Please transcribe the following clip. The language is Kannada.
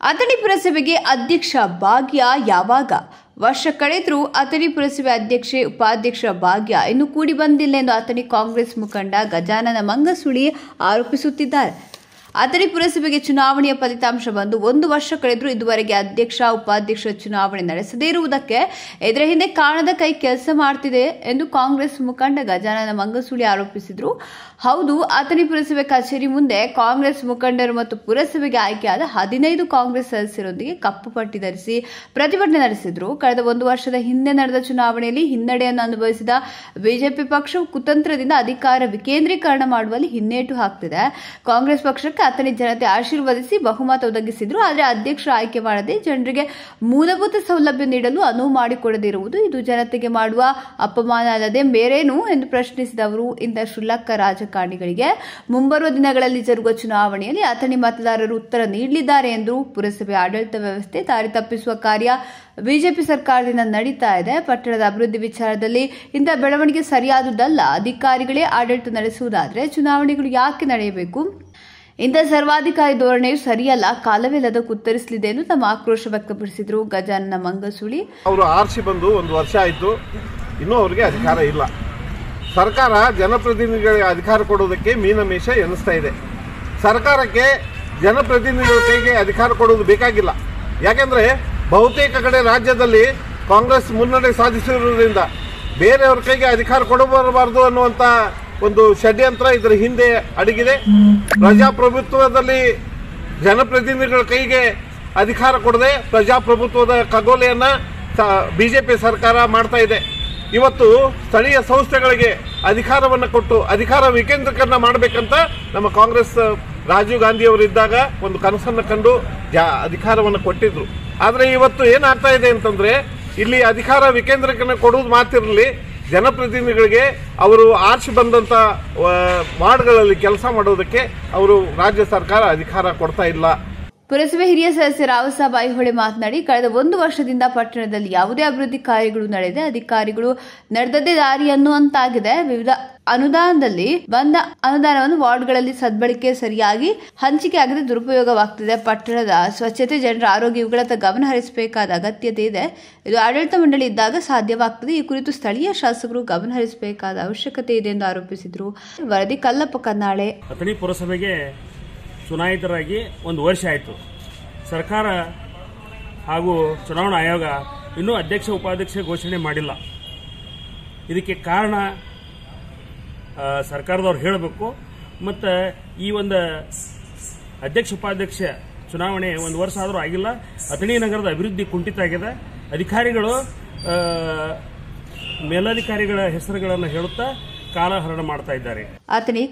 ಅಥಣಿ ಪುರಸಭೆಗೆ ಅಧ್ಯಕ್ಷ ಭಾಗ್ಯ ಯಾವಾಗ? ವರ್ಷ ಕಳೆದರೂ ಅಥಣಿ ಪುರಸಭೆ ಅಧ್ಯಕ್ಷೆ, ಉಪಾಧ್ಯಕ್ಷ ಭಾಗ್ಯ ಇನ್ನೂ ಕೂಡಿ ಬಂದಿಲ್ಲ ಎಂದು ಅಥಣಿ ಕಾಂಗ್ರೆಸ್ ಮುಖಂಡ ಗಜಾನನ ಮಂಗಸುಳಿ ಆರೋಪಿಸುತ್ತಿದ್ದಾರೆ. ಅಥಣಿ ಪುರಸಭೆಗೆ ಚುನಾವಣೆಯ ಫಲಿತಾಂಶ ಬಂದು ಒಂದು ವರ್ಷ ಕಳೆದರೂ ಇದುವರೆಗೆ ಅಧ್ಯಕ್ಷ, ಉಪಾಧ್ಯಕ್ಷ ಚುನಾವಣೆ ನಡೆಸದೇ ಇರುವುದಕ್ಕೆ ಇದರ ಹಿಂದೆ ಕಾಣದ ಕೈ ಕೆಲಸ ಮಾಡ್ತಿದೆ ಎಂದು ಕಾಂಗ್ರೆಸ್ ಮುಖಂಡ ಗಜಾನನ ಮಂಗಸುಳಿ ಆರೋಪಿಸಿದರು. ಹೌದು, ಅಥಣಿ ಪುರಸಭೆ ಕಚೇರಿ ಮುಂದೆ ಕಾಂಗ್ರೆಸ್ ಮುಖಂಡರು ಮತ್ತು ಪುರಸಭೆಗೆ ಆಯ್ಕೆಯಾದ ಹದಿನೈದು ಕಾಂಗ್ರೆಸ್ ಸದಸ್ಯರೊಂದಿಗೆ ಕಪ್ಪು ಪಟ್ಟಿ ಧರಿಸಿ ಪ್ರತಿಭಟನೆ ನಡೆಸಿದ್ರು. ಕಳೆದ ಒಂದು ವರ್ಷದ ಹಿಂದೆ ನಡೆದ ಚುನಾವಣೆಯಲ್ಲಿ ಹಿನ್ನಡೆಯನ್ನು ಅನುಭವಿಸಿದ ಬಿಜೆಪಿ ಪಕ್ಷವು ಕುತಂತ್ರದಿಂದ ಅಧಿಕಾರ ವಿಕೇಂದ್ರೀಕರಣ ಮಾಡುವಲ್ಲಿ ಹಿನ್ನೆಟು ಹಾಕ್ತಿದೆ. ಕಾಂಗ್ರೆಸ್ ಪಕ್ಷಕ್ಕೆ ಅಥಣಿ ಜನತೆ ಆಶೀರ್ವದಿಸಿ ಬಹುಮತ ಒದಗಿಸಿದ್ರು. ಆದರೆ ಅಧ್ಯಕ್ಷ ಆಯ್ಕೆ ಮಾಡದೆ ಜನರಿಗೆ ಮೂಲಭೂತ ಸೌಲಭ್ಯ ನೀಡಲು ಅನುವು ಮಾಡಿಕೊಡದಿರುವುದು ಇದು ಜನತೆಗೆ ಮಾಡುವ ಅಪಮಾನ ಅಲ್ಲದೆ ಬೇರೇನು ಎಂದು ಪ್ರಶ್ನಿಸಿದವರು ಇಂಥ ಕ್ಷುಲ್ಲಕ ರಾಜಕಾರಣಿಗಳಿಗೆ. ಮುಂಬರುವ ದಿನಗಳಲ್ಲಿ ಜರುಗುವ ಚುನಾವಣೆಯಲ್ಲಿ ಅಥಣಿ ಮತದಾರರು ಉತ್ತರ ನೀಡಲಿದ್ದಾರೆ ಎಂದು ಪುರಸಭೆ ಆಡಳಿತ ವ್ಯವಸ್ಥೆ ದಾರಿ ತಪ್ಪಿಸುವ ಕಾರ್ಯ ಬಿಜೆಪಿ ಸರ್ಕಾರದಿಂದ ನಡೀತಾ ಇದೆ. ಪಟ್ಟಣದ ಅಭಿವೃದ್ಧಿ ವಿಚಾರದಲ್ಲಿ ಇಂಥ ಬೆಳವಣಿಗೆ ಸರಿಯಾದುದಲ್ಲ. ಅಧಿಕಾರಿಗಳೇ ಆಡಳಿತ ನಡೆಸುವುದಾದರೆ ಚುನಾವಣೆಗಳು ಯಾಕೆ ನಡೆಯಬೇಕು? ಇಂಥ ಸರ್ವಾಧಿಕಾರಿ ಧೋರಣೆಯು ಸರಿಯಲ್ಲ, ಕಾಲವೆಲ್ಲದ ಕುತ್ತರಿಸಲಿದೆ ಎಂದು ತಮ್ಮ ಆಕ್ರೋಶ ವ್ಯಕ್ತಪಡಿಸಿದರು. ಗಜಾನನ ಮಂಗಸುಳಿ. ಅವರು ಆರಿಸಿ ಬಂದು ಒಂದು ವರ್ಷ ಆಯಿತು. ಇನ್ನೂ ಅವರಿಗೆ ಅಧಿಕಾರ ಇಲ್ಲ. ಸರ್ಕಾರ ಜನಪ್ರತಿನಿಧಿಗಳಿಗೆ ಅಧಿಕಾರ ಕೊಡೋದಕ್ಕೆ ಮೀನಮೇಷ ಎನಿಸ್ತಾ ಇದೆ. ಸರ್ಕಾರಕ್ಕೆ ಜನಪ್ರತಿನಿಧಿಗಳ ಕೈಗೆ ಅಧಿಕಾರ ಕೊಡೋದು ಬೇಕಾಗಿಲ್ಲ. ಯಾಕೆಂದರೆ ಬಹುತೇಕ ಕಡೆ ರಾಜ್ಯದಲ್ಲಿ ಕಾಂಗ್ರೆಸ್ ಮುನ್ನಡೆ ಸಾಧಿಸಿರುವುದರಿಂದ ಬೇರೆಯವ್ರ ಕೈಗೆ ಅಧಿಕಾರ ಕೊಡಬಾರಬಾರ್ದು ಅನ್ನುವಂಥ ಒಂದು ಷಡ್ಯಂತ್ರ ಇದರ ಹಿಂದೆ ಅಡಗಿದೆ. ಪ್ರಜಾಪ್ರಭುತ್ವದಲ್ಲಿ ಜನಪ್ರತಿನಿಧಿಗಳ ಕೈಗೆ ಅಧಿಕಾರ ಕೊಡದೆ ಪ್ರಜಾಪ್ರಭುತ್ವದ ಖಗೋಲೆಯನ್ನ ಬಿಜೆಪಿ ಸರ್ಕಾರ ಮಾಡ್ತಾ ಇದೆ. ಇವತ್ತು ಸ್ಥಳೀಯ ಸಂಸ್ಥೆಗಳಿಗೆ ಅಧಿಕಾರವನ್ನು ಕೊಟ್ಟು ಅಧಿಕಾರ ವಿಕೇಂದ್ರೀಕರಣ ಮಾಡಬೇಕಂತ ನಮ್ಮ ಕಾಂಗ್ರೆಸ್, ರಾಜೀವ್ ಗಾಂಧಿ ಅವರಿದ್ದಾಗ ಒಂದು ಕನಸನ್ನು ಕಂಡು ಜಾ, ಅಧಿಕಾರವನ್ನು ಕೊಟ್ಟಿದ್ರು. ಆದರೆ ಇವತ್ತು ಏನಾಗ್ತಾ ಇದೆ ಅಂತಂದ್ರೆ, ಇಲ್ಲಿ ಅಧಿಕಾರ ವಿಕೇಂದ್ರೀಕರಣ ಕೊಡುವುದು ಮಾತಿರಲಿ ಜನಪ್ರತಿನಿಧಿಗಳಿಗೆ ಅವರು ಆರಿಸಿ ಬಂದಂತ ಆ, ವಾರ್ಡ್ಗಳಲ್ಲಿ ಕೆಲಸ ಮಾಡೋದಕ್ಕೆ ಅವರು ರಾಜ್ಯ ಸರ್ಕಾರ ಅಧಿಕಾರ ಕೊಡ್ತಾ ಇಲ್ಲ. ಪುರಸಭೆ ಹಿರಿಯ ಸದಸ್ಯ ರಾವಸಾಬ್ ಐಹೊಳೆ ಮಾತನಾಡಿ, ಕಳೆದ ಒಂದು ವರ್ಷದಿಂದ ಪಟ್ಟಣದಲ್ಲಿ ಯಾವುದೇ ಅಭಿವೃದ್ಧಿ ಕಾರ್ಯಗಳು ನಡೆದೆ ಅಧಿಕಾರಿಗಳು ನಡೆದದ್ದೇ ದಾರಿ ಅನ್ನುವಂತಾಗಿದೆ. ವಿವಿಧ ಅನುದಾನದಲ್ಲಿ ಬಂದ ಅನುದಾನವನ್ನು ವಾರ್ಡ್ಗಳಲ್ಲಿ ಸದ್ಬಳಕೆ ಸರಿಯಾಗಿ ಹಂಚಿಕೆ ಆಗದೆ ದುರುಪಯೋಗವಾಗ್ತಿದೆ. ಪಟ್ಟಣದ ಸ್ವಚ್ಛತೆ, ಜನರ ಆರೋಗ್ಯ ಇವುಗಳತ್ತ ಗಮನ ಹರಿಸಬೇಕಾದ ಅಗತ್ಯತೆ ಇದೆ. ಇದು ಆಡಳಿತ ಮಂಡಳಿ ಇದ್ದಾಗ ಸಾಧ್ಯವಾಗ್ತದೆ. ಈ ಕುರಿತು ಸ್ಥಳೀಯ ಶಾಸಕರು ಗಮನ ಹರಿಸಬೇಕಾದ ಅವಶ್ಯಕತೆ ಇದೆ ಎಂದು ಆರೋಪಿಸಿದರು. ವರದಿ ಕಲ್ಲಪ್ಪ ಕನ್ನಾಳೆ ಪುರಸಭೆಗೆ ಚುನಾಯಿತರಾಗಿ ಒಂದು ವರ್ಷ ಆಯಿತು. ಸರ್ಕಾರ ಹಾಗೂ ಚುನಾವಣಾ ಆಯೋಗ ಇನ್ನೂ ಅಧ್ಯಕ್ಷ ಉಪಾಧ್ಯಕ್ಷ ಘೋಷಣೆ ಮಾಡಿಲ್ಲ. ಇದಕ್ಕೆ ಕಾರಣ ಸರ್ಕಾರದವ್ರು ಹೇಳಬೇಕು. ಮತ್ತು ಈ ಒಂದು ಅಧ್ಯಕ್ಷ ಉಪಾಧ್ಯಕ್ಷ ಚುನಾವಣೆ ಒಂದು ವರ್ಷ ಆದರೂ ಆಗಿಲ್ಲ. ಅಥಣಿ ನಗರದ ಅಭಿವೃದ್ಧಿ ಕುಂಠಿತ ಆಗಿದೆ. ಅಧಿಕಾರಿಗಳು ಮೇಲಧಿಕಾರಿಗಳ ಹೆಸರುಗಳನ್ನು ಹೇಳುತ್ತಾ ಕಾಲಹರಣ ಮಾಡ್ತಾ ಇದ್ದಾರೆ. ಆತನೇ